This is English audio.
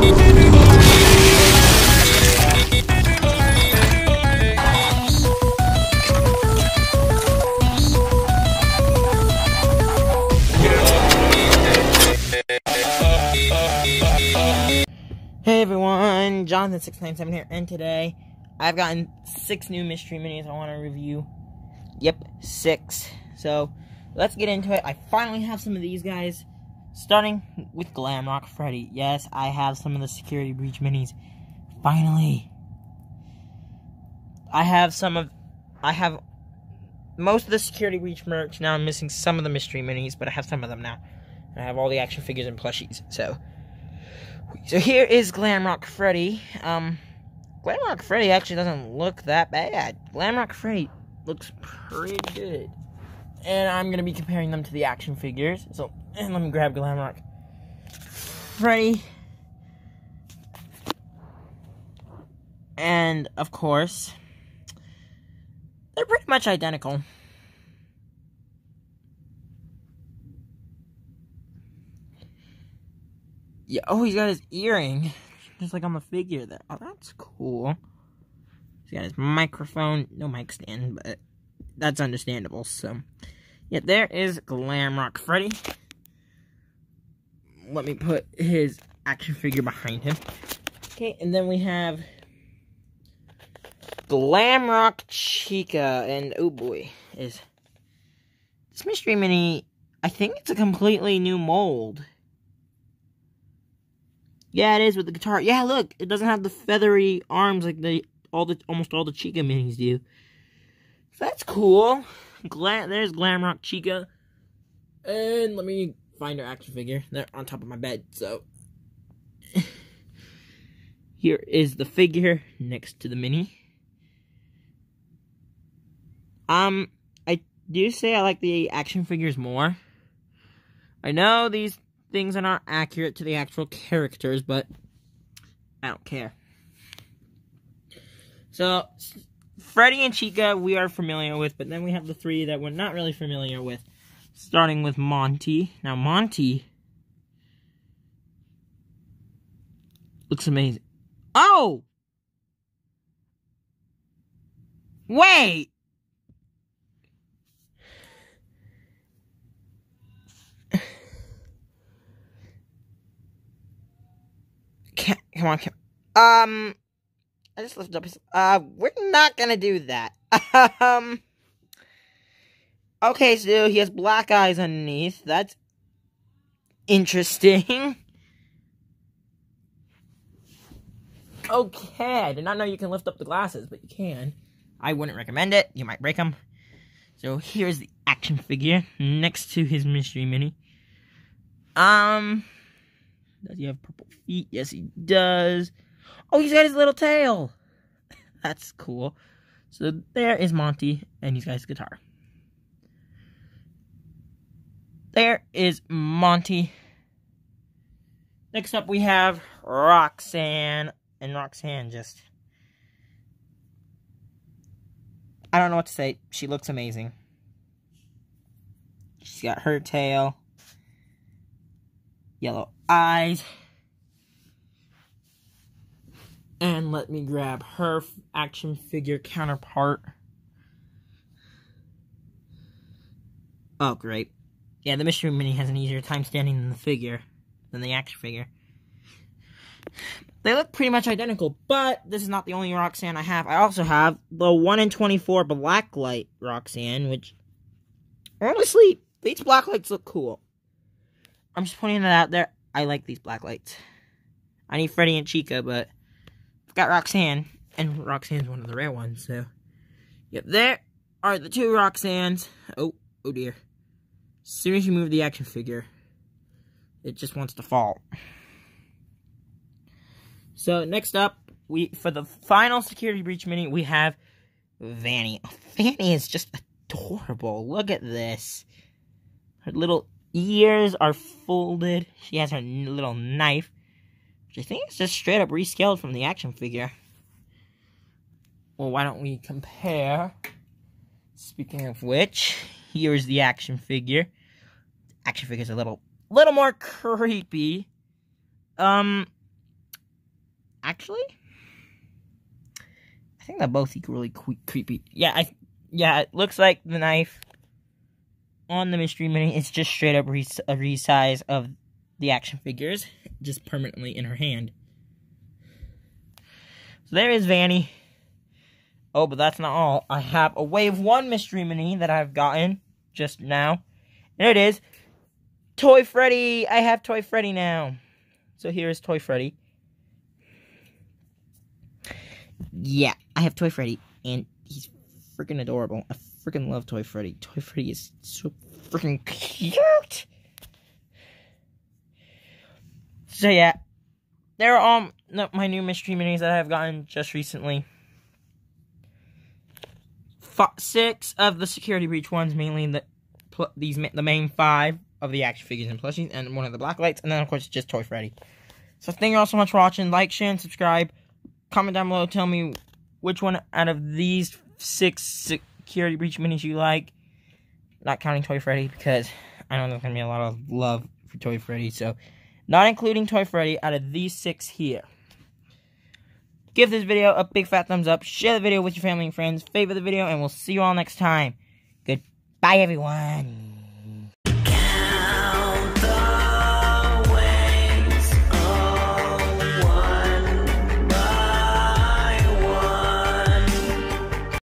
Hey everyone, Jonathan697 here, and today I've gotten six new mystery minis I want to review. Yep, six. So, let's get into it. I finally have some of these guys, starting with Glamrock Freddy. Yes, I have some of the Security Breach minis. Finally. I have some of, I have most of the Security Breach merch. Now I'm missing some of the mystery minis, but I have some of them now. And I have all the action figures and plushies, so... So here is Glamrock Freddy. Um, Glamrock Freddy actually doesn't look that bad. Glamrock Freddy looks pretty good. And I'm going to be comparing them to the action figures. So, and let me grab Glamrock Freddy. And, of course, they're pretty much identical. Yeah, oh, he's got his earring. Just like on the figure there. Oh, that's cool. He's got his microphone. No mic stand, but that's understandable. So, yeah, there is Glamrock Freddy. Let me put his action figure behind him. Okay, and then we have Glamrock Chica. And, oh boy, is this mystery mini... I think it's a completely new mold. Yeah, it is with the guitar. Yeah, look, it doesn't have the feathery arms like the all the almost all the Chica minis do. So that's cool. Gla there's Glamrock Chica. And let me find her action figure. They're on top of my bed, so here is the figure next to the mini. Um, I do say I like the action figures more. I know these things are not accurate to the actual characters, but I don't care. So, Freddy and Chica we are familiar with, but then we have the three that we're not really familiar with. Starting with Monty. Now, Monty looks amazing. Oh! Wait! Come on, come Um, I just lifted up his, uh, we're not gonna do that. um, okay, so he has black eyes underneath. That's interesting. Okay, I did not know you can lift up the glasses, but you can. I wouldn't recommend it. You might break them. So here's the action figure next to his mystery mini. Um, does he have purple feet? Yes, he does. Oh, he's got his little tail. That's cool. So there is Monty, and he's got his guitar. There is Monty. Next up, we have Roxanne. And Roxanne just... I don't know what to say. She looks amazing. She's got her tail. Yellow eyes. And let me grab her action figure counterpart. Oh, great. Yeah, the Mystery Mini has an easier time standing than the figure, than the action figure. They look pretty much identical, but this is not the only Roxanne I have. I also have the 1 in 24 Blacklight Roxanne, which, honestly, these Blacklights look cool. I'm just pointing that out there. I like these black lights. I need Freddy and Chica, but got Roxanne, and Roxanne's one of the rare ones, so. Yep, there are the two Roxannes. Oh, oh dear. As soon as you move the action figure, it just wants to fall. So, next up, we for the final security breach mini, we have Vanny. Oh, Vanny is just adorable. Look at this. Her little ears are folded. She has her little knife, which I think is just straight up rescaled from the action figure. Well, why don't we compare? Speaking of which, here's the action figure. Action figure's a little, little more creepy. Um, actually, I think that both equally creepy. Yeah, I yeah, it looks like the knife on the mystery mini is just straight up re a resize of the action figures, just permanently in her hand. So there is Vanny. Oh, but that's not all. I have a Wave 1 Mystery Mini that I've gotten just now. And it is Toy Freddy. I have Toy Freddy now. So here is Toy Freddy. Yeah, I have Toy Freddy. And he's freaking adorable. I freaking love Toy Freddy. Toy Freddy is so freaking cute. So yeah, there are um my new mystery minis that I have gotten just recently. Six of the security breach ones, mainly the these the main five of the action figures and plushies, and one of the black lights, and then of course just Toy Freddy. So thank you all so much for watching. Like, share, and subscribe. Comment down below. Tell me which one out of these six security breach minis you like. Not counting Toy Freddy because I know there's gonna be a lot of love for Toy Freddy. So, not including Toy Freddy out of these six here. Give this video a big fat thumbs up. Share the video with your family and friends. Favorite the video, and we'll see you all next time. Goodbye, everyone.